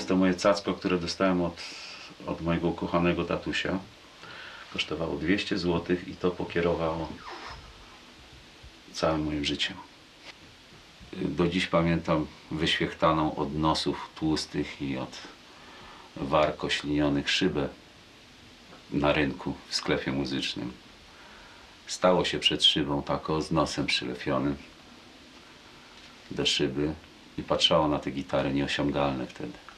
Jest to moje cacko, które dostałem od, od mojego ukochanego tatusia. Kosztowało 200 zł i to pokierowało całym moim życiem. Do dziś pamiętam wyświechtaną od nosów tłustych i od warko ślinionych szybę na rynku w sklepie muzycznym. Stało się przed szybą tako z nosem przylepionym do szyby i patrzało na te gitary nieosiągalne wtedy.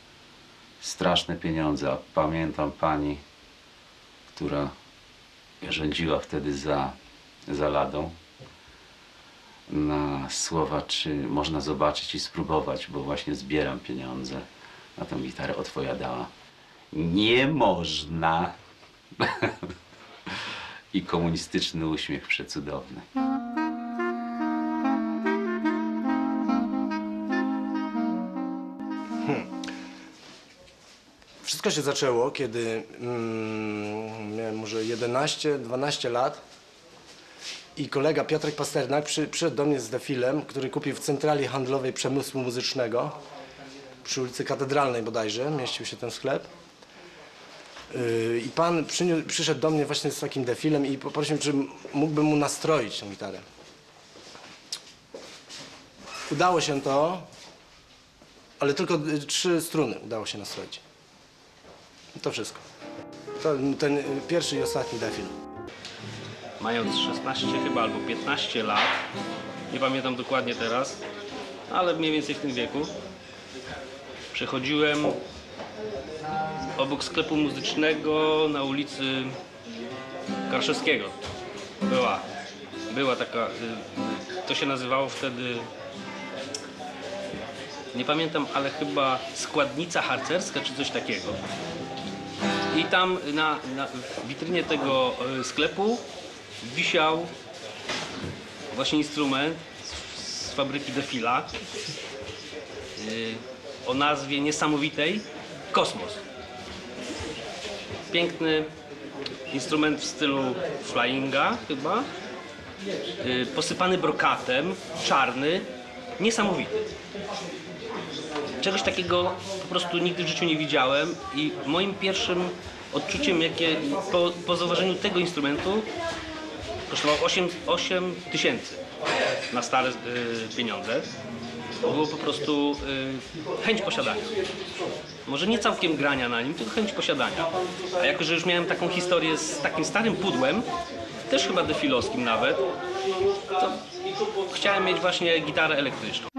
Straszne pieniądze, pamiętam pani, która rządziła wtedy za, za ladą na słowa, czy można zobaczyć i spróbować, bo właśnie zbieram pieniądze na tą gitarę, odpowiadała nie można. I komunistyczny uśmiech przecudowny. Wszystko się zaczęło, kiedy mm, miałem może 11-12 lat i kolega Piotrek Pasternak przy, przyszedł do mnie z defilem, który kupił w centrali handlowej przemysłu muzycznego przy ulicy Katedralnej bodajże, mieścił się ten sklep. Yy, I pan przyszedł do mnie właśnie z takim defilem i poprosił, czy mógłbym mu nastroić tę gitarę. Udało się to, ale tylko trzy struny udało się nastroić. To wszystko. To ten y, pierwszy i ostatni defil. mając 16 chyba albo 15 lat, nie pamiętam dokładnie teraz, ale mniej więcej w tym wieku, przechodziłem obok sklepu muzycznego na ulicy Karszewskiego. Była, była taka, y, to się nazywało wtedy, nie pamiętam, ale chyba składnica harcerska czy coś takiego. I tam na, na witrynie tego y, sklepu wisiał właśnie instrument z, fabryki Defila y, o nazwie niesamowitej Kosmos. Piękny instrument w stylu flyinga chyba, y, posypany brokatem, czarny, niesamowity. Czegoś takiego po prostu nigdy w życiu nie widziałem i moim pierwszym odczuciem, jakie po, po zauważeniu tego instrumentu kosztował 8, 8 tysięcy na stare y, pieniądze. Było po prostu y, chęć posiadania. Może nie całkiem grania na nim, tylko chęć posiadania. A jako, że już miałem taką historię z takim starym pudłem, też chyba defilowskim nawet, to chciałem mieć właśnie gitarę elektryczną.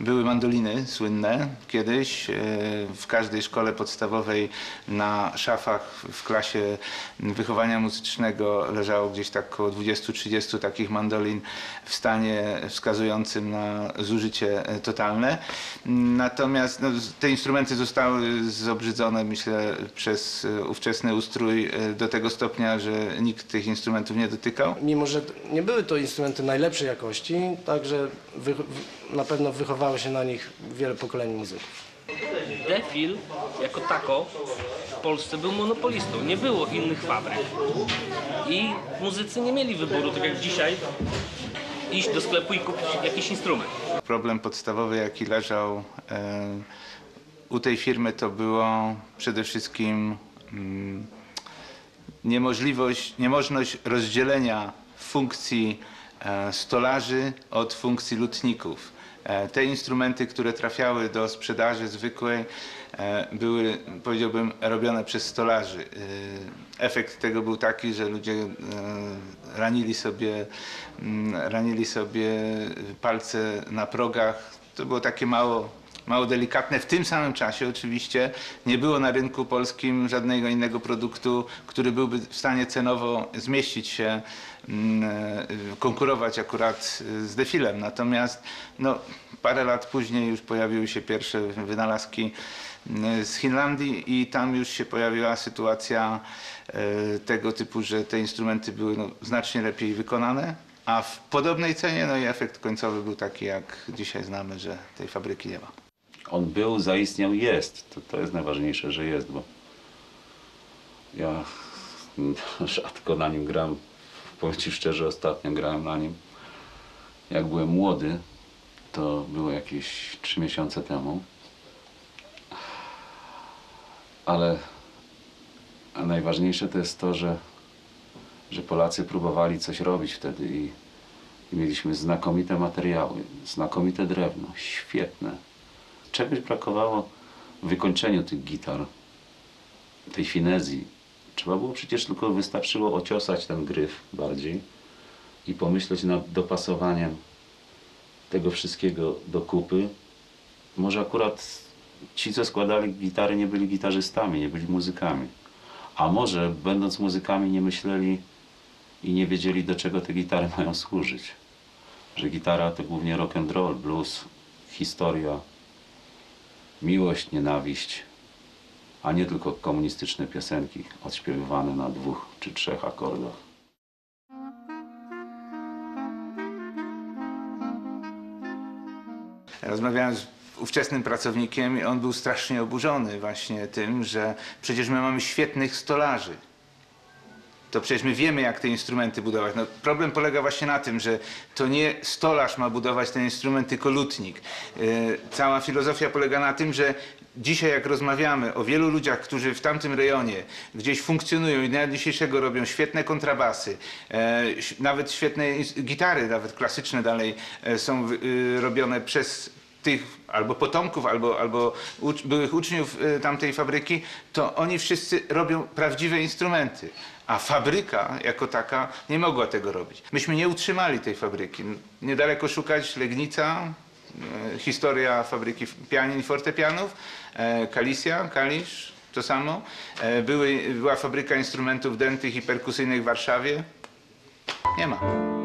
Były mandoliny słynne kiedyś. e, W każdej szkole podstawowej na szafach w klasie wychowania muzycznego leżało gdzieś tak około 20-30 takich mandolin w stanie wskazującym na zużycie e, totalne. Natomiast no, te instrumenty zostały zobrzydzone, myślę, przez e, ówczesny ustrój do tego stopnia, że nikt tych instrumentów nie dotykał. Mimo, że nie były to instrumenty najlepszej jakości, także wy, na pewno wychowało się na nich wiele pokoleń muzyków. Defil jako tako w Polsce był monopolistą. Nie było innych fabryk. I muzycy nie mieli wyboru, tak jak dzisiaj, iść do sklepu i kupić jakiś instrument. Problem podstawowy, jaki leżał e, u tej firmy, to było przede wszystkim mm, niemożliwość, niemożność rozdzielenia funkcji e, stolarzy od funkcji lutników. E, Te instrumenty, które trafiały do sprzedaży zwykłej, e, były, powiedziałbym, robione przez stolarzy. E, Efekt tego był taki, że ludzie ranili sobie, mm, ranili sobie palce na progach. To było takie mało, mało delikatne. W tym samym czasie oczywiście nie było na rynku polskim żadnego innego produktu, który byłby w stanie cenowo zmieścić się, mm, e, konkurować akurat z defilem. Natomiast no, parę lat później już pojawiły się pierwsze wynalazki mm, z Finlandii i tam już się pojawiła sytuacja e, tego typu, że te instrumenty były no, znacznie lepiej wykonane, a w podobnej cenie, no i efekt końcowy był taki, jak dzisiaj znamy, że tej fabryki nie ma. On był, zaistniał, jest. To, to jest najważniejsze, że jest, bo ja rzadko na nim gram. Powiem Ci szczerze, ostatnio grałem na nim jak byłem młody, to było jakieś trzy miesiące temu. Ale najważniejsze to jest to, że, że Polacy próbowali coś robić wtedy i, i mieliśmy znakomite materiały, znakomite drewno, świetne. Czegoś brakowało w wykończeniu tych gitar, tej finezji. Trzeba było przecież tylko wystarczyło ociosać ten gryf bardziej i pomyśleć nad dopasowaniem tego wszystkiego do kupy. Może akurat ci, co składali gitary, nie byli gitarzystami, nie byli muzykami. A może, będąc muzykami, nie myśleli i nie wiedzieli, do czego te gitary mają służyć. Że gitara to głównie rock and roll, blues, historia, miłość, nienawiść, a nie tylko komunistyczne piosenki odśpiewywane na dwóch czy trzech akordach. Rozmawiałem z ówczesnym pracownikiem i on był strasznie oburzony właśnie tym, że przecież my mamy świetnych stolarzy. To przecież my wiemy, jak te instrumenty budować. No, problem polega właśnie na tym, że to nie stolarz ma budować ten instrument, tylko lutnik. Yy, cała filozofia polega na tym, że dzisiaj jak rozmawiamy o wielu ludziach, którzy w tamtym rejonie gdzieś funkcjonują i dnia dzisiejszego robią świetne kontrabasy, e, nawet świetne gitary, nawet klasyczne dalej e, są y, robione przez tych albo potomków, albo, albo ucz, byłych uczniów y, tamtej fabryki, to oni wszyscy robią prawdziwe instrumenty. A fabryka jako taka nie mogła tego robić. Myśmy nie utrzymali tej fabryki. Niedaleko szukać Legnica, e, historia fabryki pianin i fortepianów, e, Kalisja, Kalisz, to samo. E, były, była fabryka instrumentów dętych i perkusyjnych w Warszawie. Nie ma.